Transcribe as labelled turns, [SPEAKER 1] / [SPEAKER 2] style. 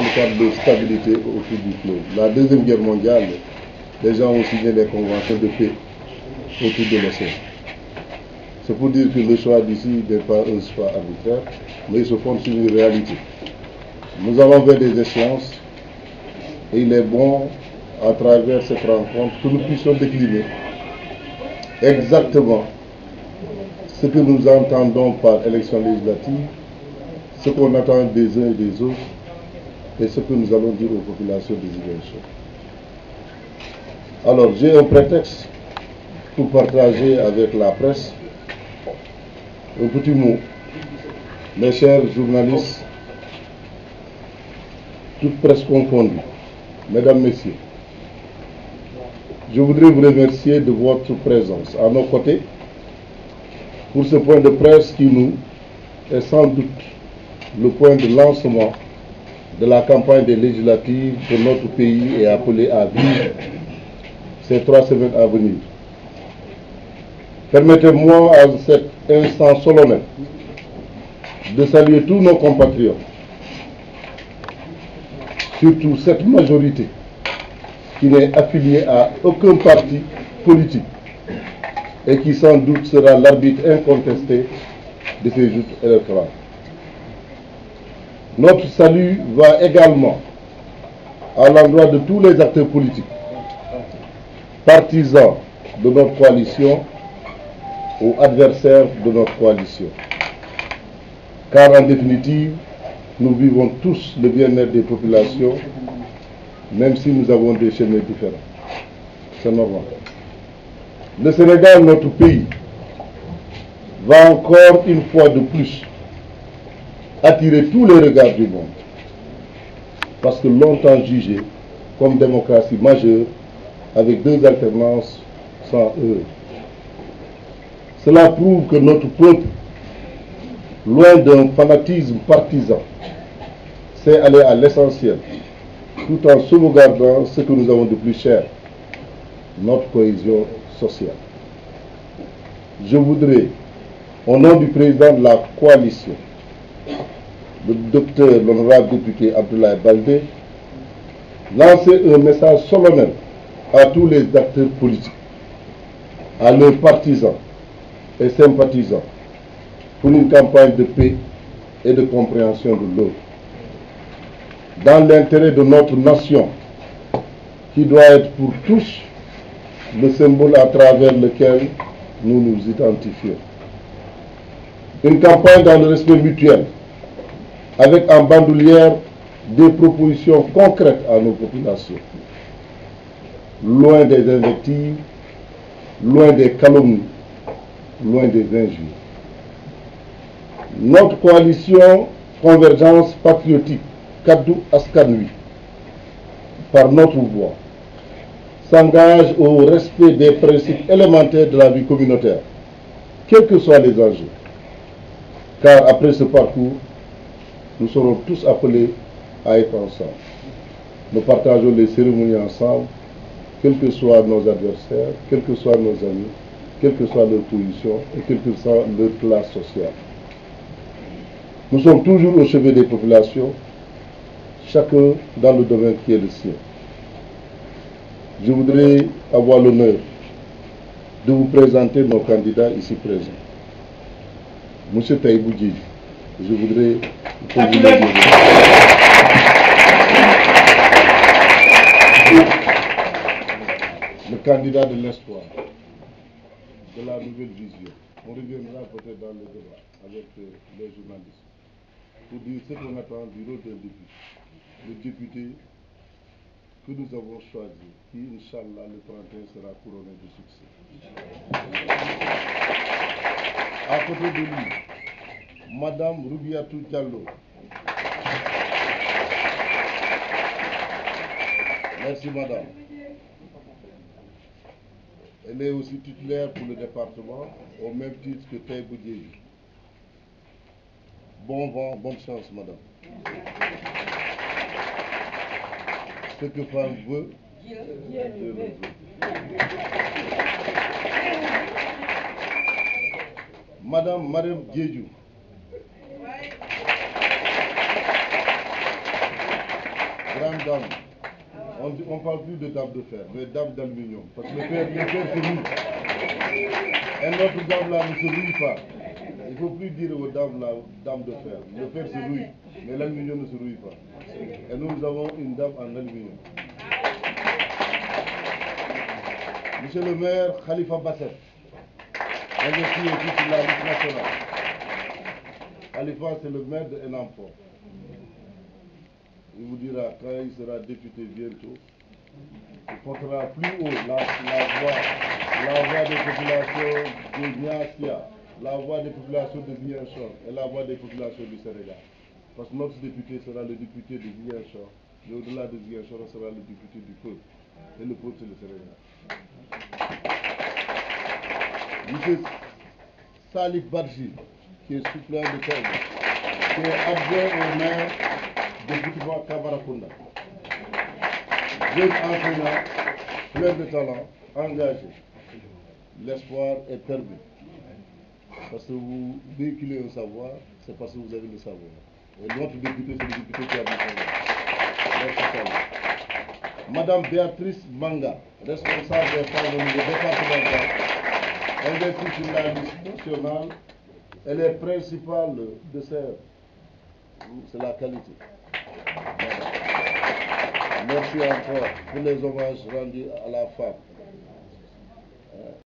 [SPEAKER 1] de stabilité autour du fleuve. La Deuxième Guerre mondiale, les gens ont signé des conventions de paix autour de l'océan. C'est pour dire que le choix d'ici n'est pas un choix arbitraire, mais il se fonde sur une réalité. Nous allons vers des échéances et il est bon, à travers cette rencontre, que nous puissions décliner exactement ce que nous entendons par élection législative, ce qu'on attend des uns et des autres, et ce que nous allons dire aux populations des Ziguinchor. Alors, j'ai un prétexte pour partager avec la presse un petit mot. Mes chers journalistes, toutes presse confondues, mesdames, messieurs, je voudrais vous remercier de votre présence à nos côtés pour ce point de presse qui nous est sans doute le point de lancement de la campagne des législatives que notre pays est appelé à vivre ces trois semaines à venir. Permettez-moi à cet instant solennel de saluer tous nos compatriotes, surtout cette majorité qui n'est affiliée à aucun parti politique et qui sans doute sera l'arbitre incontesté de ces joutes électorales. Notre salut va également à l'endroit de tous les acteurs politiques, partisans de notre coalition ou adversaires de notre coalition. Car en définitive, nous vivons tous le bien-être des populations, même si nous avons des chemins différents. C'est normal. Le Sénégal, notre pays, va encore une fois de plus attirer tous les regards du monde. Parce que longtemps jugé comme démocratie majeure, avec deux alternances sans heure. Cela prouve que notre peuple, loin d'un fanatisme partisan, sait aller à l'essentiel, tout en sauvegardant ce que nous avons de plus cher, notre cohésion sociale. Je voudrais, au nom du président de la coalition, le docteur, l'honorable député Abdoulaye Baldé, lancer un message solennel à tous les acteurs politiques, à leurs partisans et sympathisants, pour une campagne de paix et de compréhension de l'autre. Dans l'intérêt de notre nation, qui doit être pour tous le symbole à travers lequel nous nous identifions. Une campagne dans le respect mutuel, avec en bandoulière des propositions concrètes à nos populations, loin des invectives, loin des calomnies, loin des injures. Notre coalition Convergence patriotique, Kadou Askanui, par notre voix, s'engage au respect des principes élémentaires de la vie communautaire, quels que soient les enjeux. Car après ce parcours, nous serons tous appelés à être ensemble. Nous partageons les cérémonies ensemble, quels que soient nos adversaires, quels que soient nos amis, quelle que soit leur position et quelle que soit leur classe sociale. Nous sommes toujours au chevet des populations, chacun dans le domaine qui est le sien. Je voudrais avoir l'honneur de vous présenter nos candidats ici présents. Monsieur Taïbou je voudrais le candidat de l'espoir, de la nouvelle vision. On reviendra peut-être dans le débat avec euh, les journalistes pour dire ce qu'on attend du rôle d'un député. Le député que nous avons choisi, qui, Inch'Allah, le 31 sera couronné de succès. À côté de lui, Madame Rubiatou Diallo. Merci, Madame. Elle est aussi titulaire pour le département, au même titre que Taïbou Bon vent, bonne chance, Madame. Ce que femme veut, Dieu veut. Madame Mariam Djedjou. On ne parle plus de dame de fer, mais dame d'aluminium. Parce que le fer, le fer se rouille. Et notre dame là ne se rouille pas. Il ne faut plus dire aux dames là, dame de fer. Le fer se rouille, mais l'aluminium ne se rouille pas. Et nous, nous avons une dame en aluminium. Monsieur le maire Khalifa Basset, investi aussi sur la liste nationale. Khalifa, c'est le maire de Enampo. Il vous dira, quand il sera député bientôt, il portera plus haut la, voix, la voix des populations de Niasia, la voix des populations de Ziguinchor et la voix des populations du Sénégal. Parce que notre député sera le député de Ziguinchor, mais au-delà de Ziguinchor, on sera le député du peuple. Et le peuple, c'est le Sénégal. Monsieur Salif Barji, qui est suppléant de Taïga, qui est adjoint au maire de Boutibois Kamarakunda. Jeune enseignant, plein de talent, engagé. L'espoir est perdu. Parce que vous véhiculez un savoir, c'est parce que vous avez le savoir. Et notre député, c'est le député qui a du savoir. Madame Béatrice Manga, responsable des femmes au niveau départemental, investie sur la liste nationale, elle est principale de serre. C'est la qualité. Merci encore pour les hommages rendus à la femme.